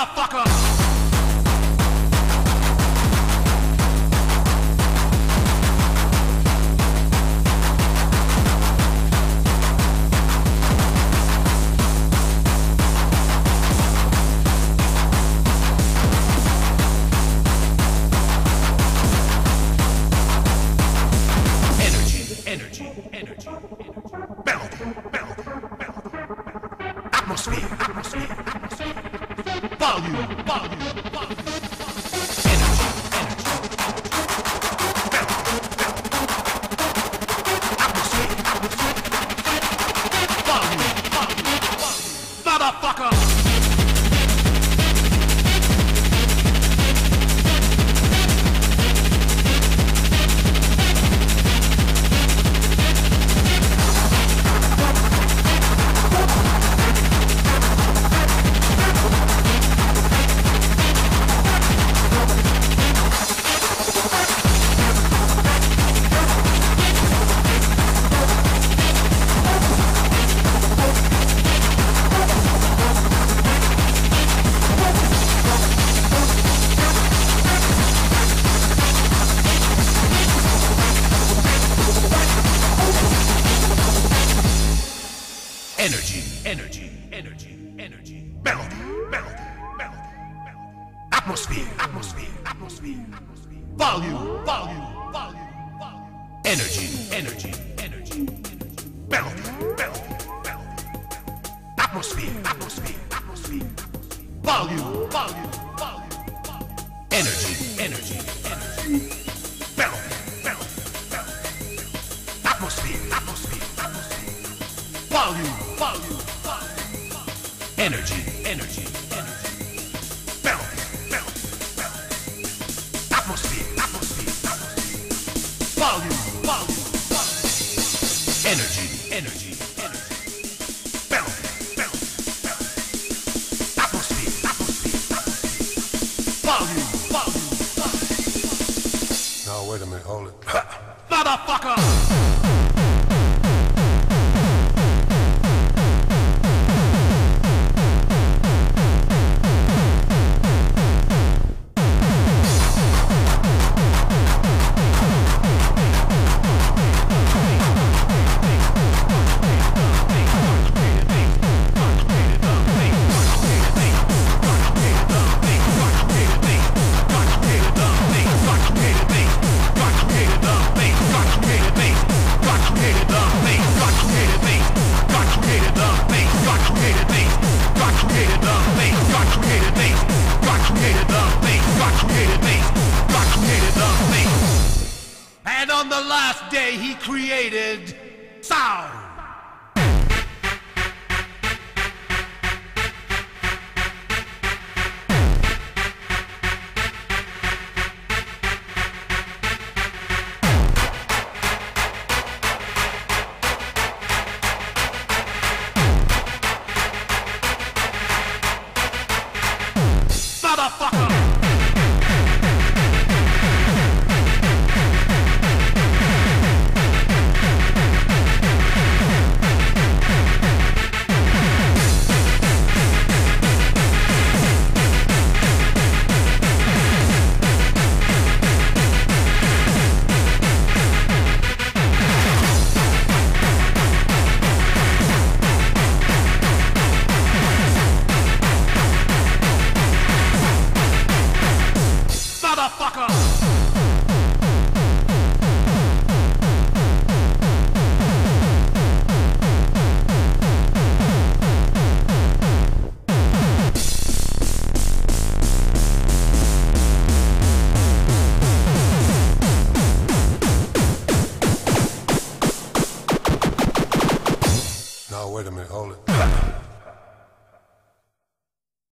Motherfucker! Energy, energy, energy. Melody, melody, melody. Atmosphere, atmosphere, atmosphere. Volume. Energy, energy. Motherfucker! Energy. Melody, melody, melody, melody. Atmosphere, atmosphere, atmosphere, atmosphere. Volume, volume, volume, volume. Energy, energy, energy. Melody, melody, melody. Atmosphere, atmosphere, atmosphere. Volume, volume, volume, volume. Energy, energy, energy. Melody, melody, melody. Atmosphere, atmosphere, atmosphere. Volume, volume. Energy, energy, energy. Melody, melody, melody. Atmosphere, atmosphere, atmosphere. Volume, volume, volume. Energy, energy, energy. Melody, melody, melody. Atmosphere, atmosphere, atmosphere. Volume, volume, volume. No, wait a minute, hold it. Motherfucker! last day he created sound. Motherfucker! motherfucker! wait a minute, hold it.